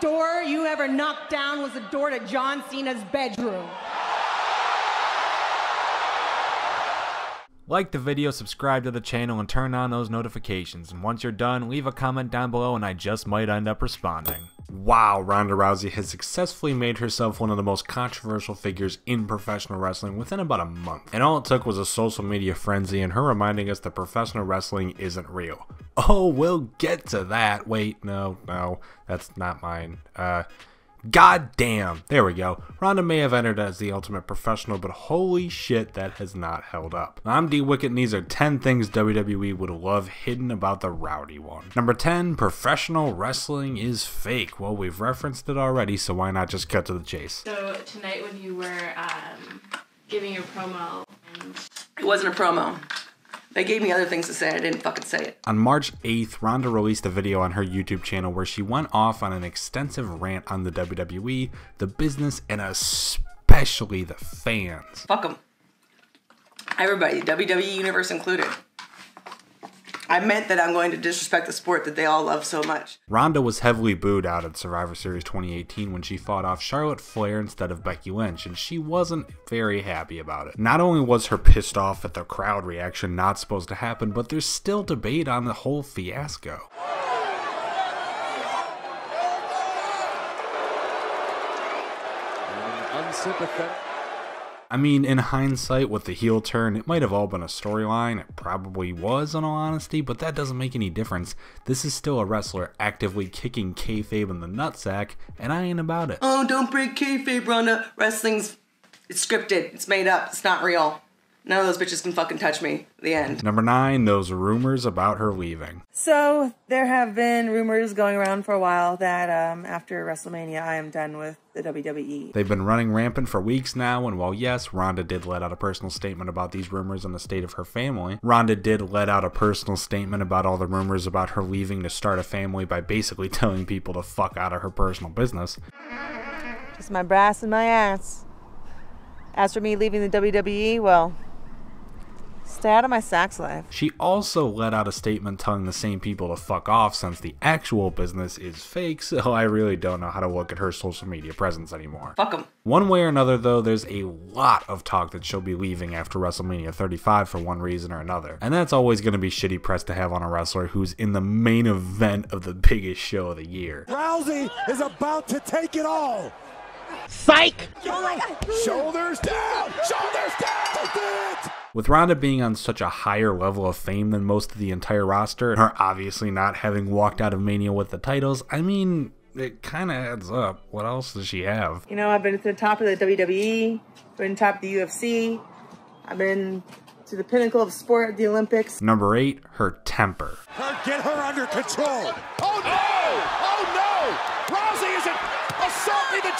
door you ever knocked down was the door to John Cena's bedroom. Like the video, subscribe to the channel, and turn on those notifications. And once you're done, leave a comment down below and I just might end up responding. Wow, Ronda Rousey has successfully made herself one of the most controversial figures in professional wrestling within about a month. And all it took was a social media frenzy and her reminding us that professional wrestling isn't real. Oh, we'll get to that. Wait, no, no, that's not mine. Uh, God damn. There we go. Ronda may have entered as the ultimate professional, but holy shit, that has not held up. I'm D Wicket, and these are 10 things WWE would love hidden about the rowdy one. Number 10, professional wrestling is fake. Well, we've referenced it already, so why not just cut to the chase? So tonight when you were um, giving your promo, and It wasn't a promo. They gave me other things to say. I didn't fucking say it. On March 8th, Ronda released a video on her YouTube channel where she went off on an extensive rant on the WWE, the business, and especially the fans. Fuck them. Everybody, WWE Universe included. I meant that I'm going to disrespect the sport that they all love so much. Ronda was heavily booed out at Survivor Series 2018 when she fought off Charlotte Flair instead of Becky Lynch, and she wasn't very happy about it. Not only was her pissed off at the crowd reaction not supposed to happen, but there's still debate on the whole fiasco. Unsympathetic. I mean, in hindsight, with the heel turn, it might have all been a storyline. It probably was, in all honesty, but that doesn't make any difference. This is still a wrestler actively kicking kayfabe in the nutsack, and I ain't about it. Oh, don't break kayfabe, Ronda. Wrestling's it's scripted. It's made up. It's not real. None of those bitches can fucking touch me. The end. Number nine, those rumors about her leaving. So there have been rumors going around for a while that um, after WrestleMania, I am done with the. WWE. They've been running rampant for weeks now, and while yes, Ronda did let out a personal statement about these rumors and the state of her family, Ronda did let out a personal statement about all the rumors about her leaving to start a family by basically telling people to fuck out of her personal business. Just my brass and my ass. As for me leaving the WWE, well, stay out of my sax life. She also let out a statement telling the same people to fuck off since the actual business is fake, so I really don't know how to look at her social media presence anymore. Fuck them. One way or another, though, there's a lot of talk that she'll be leaving after WrestleMania 35 for one reason or another. And that's always going to be shitty press to have on a wrestler who's in the main event of the biggest show of the year. Rousey is about to take it all. Psych! Shoulders down! Shoulders down! Take it! With Ronda being on such a higher level of fame than most of the entire roster, and her obviously not having walked out of Mania with the titles, I mean, it kind of adds up. What else does she have? You know, I've been to the top of the WWE, been top of the UFC, I've been to the pinnacle of sport, at the Olympics. Number eight, her temper. Her, get her under control. Oh no! Oh no! Rousey isn't assaulting the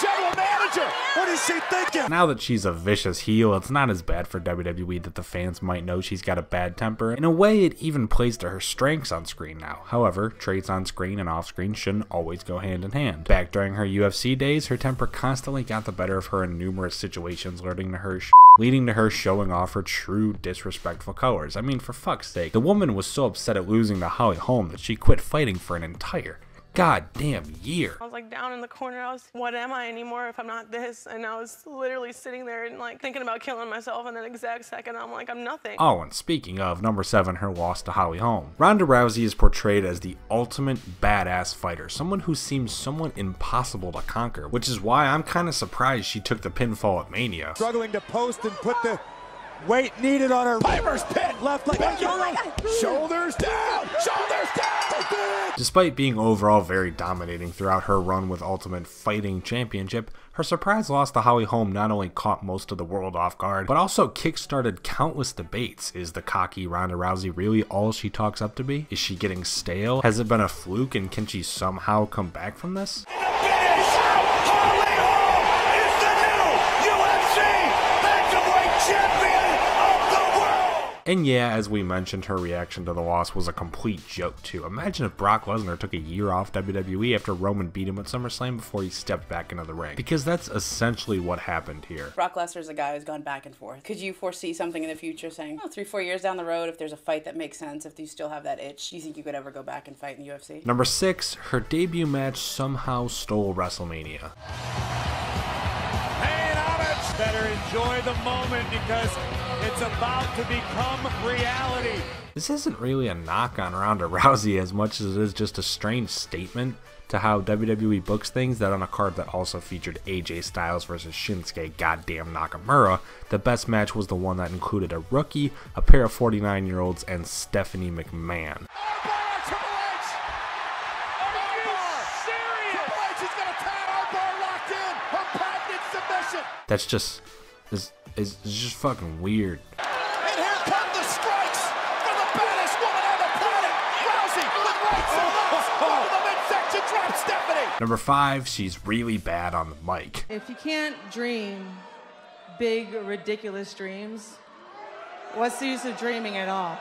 What is she thinking? Now that she's a vicious heel, it's not as bad for WWE that the fans might know she's got a bad temper. In a way, it even plays to her strengths on screen now. However, traits on screen and off screen shouldn't always go hand in hand. Back during her UFC days, her temper constantly got the better of her in numerous situations, leading to her leading to her showing off her true disrespectful colors. I mean, for fuck's sake, the woman was so upset at losing to Holly Holm that she quit fighting for an entire goddamn year. I was like down in the corner. I was, what am I anymore if I'm not this? And I was literally sitting there and like thinking about killing myself. And then exact second, I'm like, I'm nothing. Oh, and speaking of, number 7, her loss to Holly Holm. Ronda Rousey is portrayed as the ultimate badass fighter, someone who seems somewhat impossible to conquer, which is why I'm kind of surprised she took the pinfall at Mania. Struggling to post and put the weight needed on her. Piper's pin. Left leg. Shoulders down. Shoulders down. Take it. Despite being overall very dominating throughout her run with Ultimate Fighting Championship, her surprise loss to Holly Holm not only caught most of the world off guard, but also kickstarted countless debates. Is the cocky Ronda Rousey really all she talks up to be? Is she getting stale? Has it been a fluke and can she somehow come back from this? Holly Holm is the new UFC bantamweight champion of the world. And yeah, as we mentioned, her reaction to the loss was a complete joke too. Imagine if Brock Lesnar took a year off WWE after Roman beat him at SummerSlam before he stepped back into the ring. Because that's essentially what happened here. Brock Lesnar's a guy who's gone back and forth. Could you foresee something in the future saying, oh, three, four years down the road, if there's a fight that makes sense, if you still have that itch, do you think you could ever go back and fight in the UFC? Number six, her debut match somehow stole WrestleMania. Better enjoy the moment because it's about to become reality. This isn't really a knock on Ronda Rousey as much as it is just a strange statement to how WWE books things that on a card that also featured AJ Styles versus Shinsuke goddamn Nakamura, the best match was the one that included a rookie, a pair of 49 year olds, and Stephanie McMahon. Armbar, Triple H. Are you serious? Triple H is gonna tie Armbar locked in. Her patented submission. That's just is is is just fucking weird. And here come the strikes for the baddest woman on the planet. Rousey with rights and lefts. Over the midsection drop Stephanie. Number five, she's really bad on the mic. If you can't dream big, ridiculous dreams, what's the use of dreaming at all?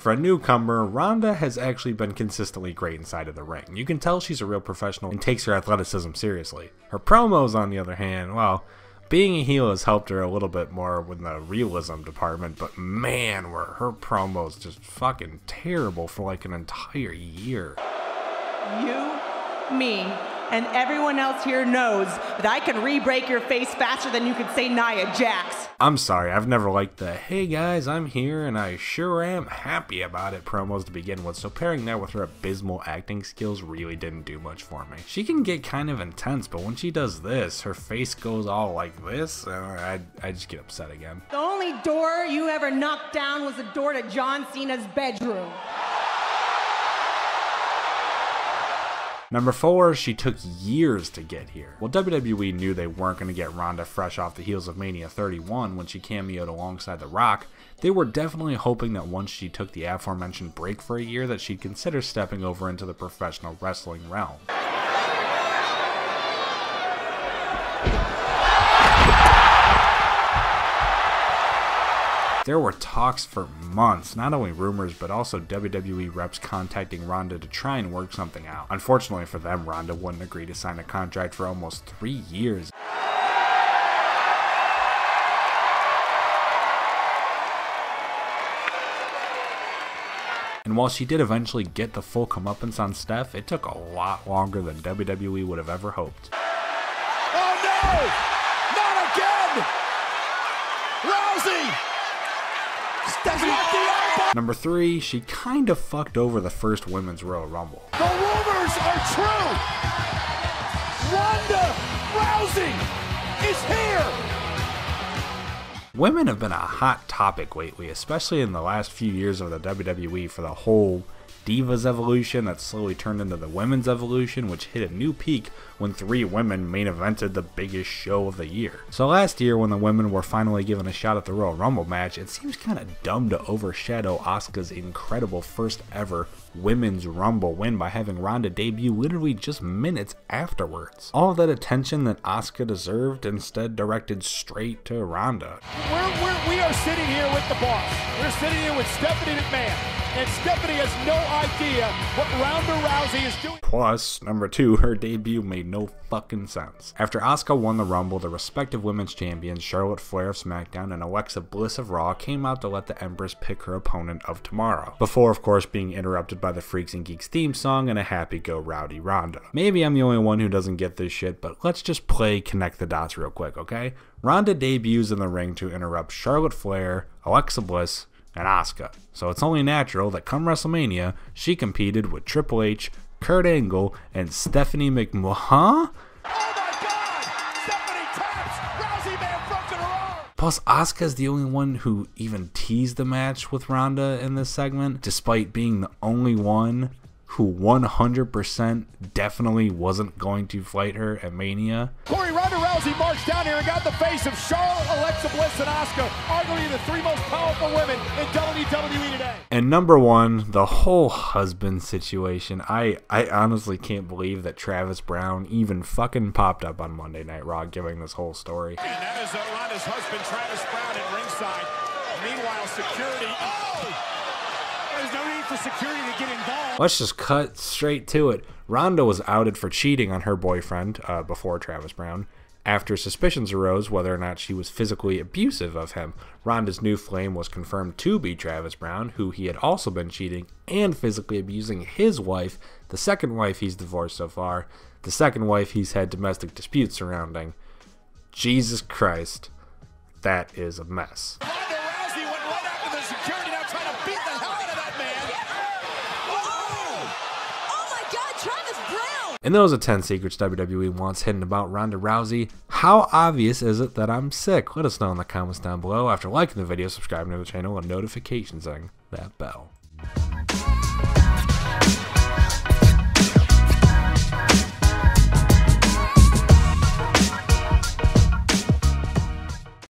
For a newcomer, Ronda has actually been consistently great inside of the ring. You can tell she's a real professional and takes her athleticism seriously. Her promos, on the other hand, well, being a heel has helped her a little bit more with the realism department, but man, were her promos just fucking terrible for like an entire year. You, me, and everyone else here knows that I can re-break your face faster than you could say Nia Jax. I'm sorry, I've never liked the hey guys, I'm here and I sure am happy about it promos to begin with, so pairing that with her abysmal acting skills really didn't do much for me. She can get kind of intense, but when she does this, her face goes all like this, and I, I just get upset again. The only door you ever knocked down was the door to John Cena's bedroom. Number four, she took years to get here. Well, WWE knew they weren't going to get Ronda fresh off the heels of Mania 31 when she cameoed alongside The Rock. They were definitely hoping that once she took the aforementioned break for a year that she'd consider stepping over into the professional wrestling realm. There were talks for months, not only rumors, but also WWE reps contacting Ronda to try and work something out. Unfortunately for them, Ronda wouldn't agree to sign a contract for almost three years. And while she did eventually get the full comeuppance on Steph, it took a lot longer than WWE would have ever hoped. Oh no! Not again! Rousey! Stephanie with the elbow. Number three, she kind of fucked over the first Women's Royal Rumble. The rumors are true. Ronda Rousey is here. Women have been a hot topic lately, especially in the last few years of the WWE for the whole Divas evolution that slowly turned into the Women's evolution, which hit a new peak when three women main evented the biggest show of the year. So last year, when the women were finally given a shot at the Royal Rumble match, it seems kind of dumb to overshadow Asuka's incredible first ever Women's Rumble win by having Ronda debut literally just minutes afterwards. All that attention that Asuka deserved instead directed straight to Ronda. We're, we're, we are sitting here with the boss. We're sitting here with Stephanie McMahon. And Stephanie has no idea what Ronda Rousey is doing. Plus, number two, her debut made no fucking sense. After Asuka won the Rumble, the respective women's champions Charlotte Flair of SmackDown and Alexa Bliss of Raw came out to let the Empress pick her opponent of tomorrow. Before, of course, being interrupted by the Freaks and Geeks theme song and a happy go rowdy Ronda. Maybe I'm the only one who doesn't get this shit, but let's just play connect the dots real quick, okay? Ronda debuts in the ring to interrupt Charlotte Flair, Alexa Bliss, and Asuka. So it's only natural that come WrestleMania, she competed with Triple H, Kurt Angle, and Stephanie McMahon. Huh? Plus, Asuka's the only one who even teased the match with Ronda in this segment, despite being the only one who 100% definitely wasn't going to fight her at Mania. Corey Ronda Rousey marched down here and got the face of Charlotte, Alexa Bliss, and Asuka, arguably the three most powerful women in WWE today. And number one, the whole husband situation. I, I honestly can't believe that Travis Browne even fucking popped up on Monday Night Raw giving this whole story. And that is uh, Ronda's husband, Travis Browne, at ringside. Meanwhile, security. Oh! There's no need for security to get involved. Let's just cut straight to it. Ronda was outed for cheating on her boyfriend uh, before Travis Browne After suspicions arose whether or not she was physically abusive of him, Ronda's new flame was confirmed to be Travis Browne, who he had also been cheating and physically abusing his wife, the second wife he's divorced so far, the second wife he's had domestic disputes surrounding. Jesus Christ, that is a mess. Ronda Rousey went right after the security, now trying to beat the hell out of that man. Oh! Oh my God, Travis Browne! And those are 10 secrets WWE wants hidden about Ronda Rousey. How obvious is it that I'm sick? Let us know in the comments down below after liking the video, subscribing to the channel, and notifications on that bell.